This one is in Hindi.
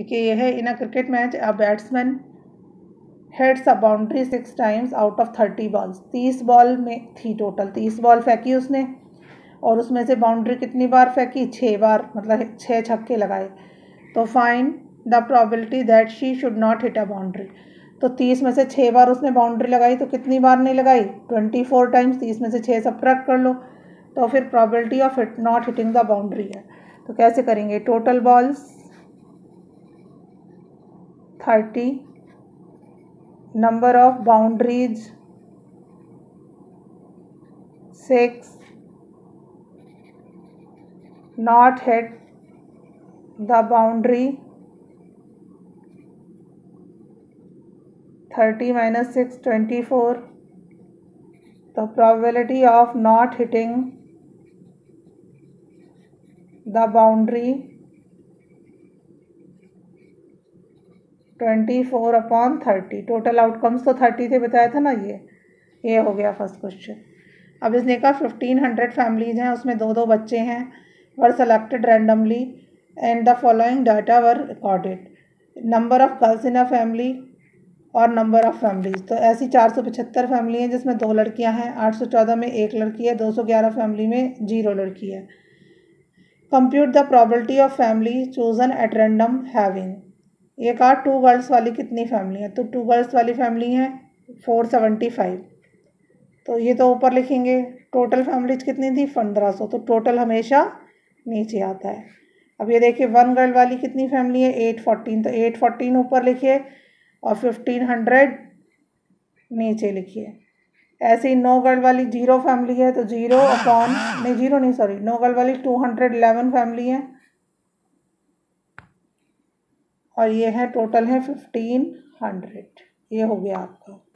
देखिए ये है in a cricket match a batsman hits a boundary six times out of thirty balls तीस बॉल में थी टोटल तीस बॉल फेंकी उसने और उसमें से बाउंड्री कितनी बार फेंकी? छः बार मतलब छः छक्के लगाए। तो find the probability that she should not hit a boundary तो तीस में से छः बार उसने बाउंड्री लगाई तो कितनी बार नहीं लगाई? ट्वेंटी फोर टाइम्स तीस में से छः सप्रक कर लो। तो फिर probability of hit not hitting the boundary है। तो कैसे करेंगे? Total balls 30 number of boundaries 6 not hit the boundary 30 minus 6 24 the probability of not hitting the boundary 24 upon thirty. Total outcomes तो थर्टी थे, बताया था ना ये? ये हो गया फ़र्स्ट क्वेश्चन अब इसने कहा फिफ्टीन हंड्रेड फैमिलीज़ हैं, उसमें दो दो बच्चे हैं were selected randomly and the following data were recorded number of girls in a family और नंबर ऑफ़ फैमिलीज़ तो ऐसी चार सौ पचहत्तर फैमिली हैं, जिसमें दो लड़कियाँ हैं, आठ सौ चौदह में एक लड़की है, दो सौ ग्यारह फैमिली में ज़ीरो लड़की है। Compute the probability of family chosen at random having ये कहा टू गर्ल्स वाली कितनी फैमिली है? तो टू गर्ल्स वाली फैमिली है फोर सेवेंटी फाइव तो ये तो ऊपर लिखेंगे टोटल फैमिलीज़ कितनी थी? पंद्रह सौ। तो टोटल हमेशा नीचे आता है। अब ये देखिए वन गर्ल वाली कितनी फैमिली है? एट फोर्टीन तो एट फोर्टीन ऊपर लिखिए और फिफ्टीन हंड्रेड नीचे लिखिए। ऐसे ही नो गर्ल वाली ज़ीरो फैमिली है तो ज़ीरो अपॉन नहीं ज़ीरो नहीं सॉरी नो गर्ल वाली टू हंड्रेड इलेवन फैमिली है। और ये है टोटल है फिफ्टीन हंड्रेड ये हो गया आपका.